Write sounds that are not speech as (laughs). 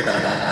か (laughs) ら